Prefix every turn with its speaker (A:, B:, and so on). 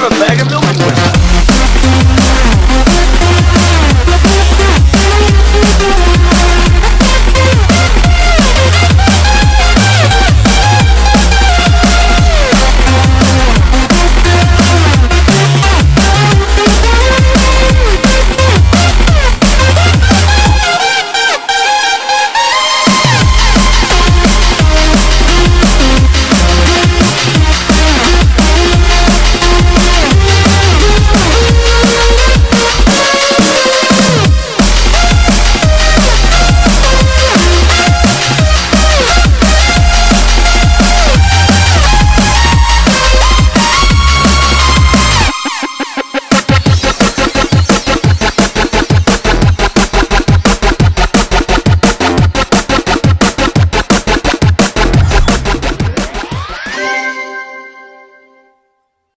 A: have a bag of milk?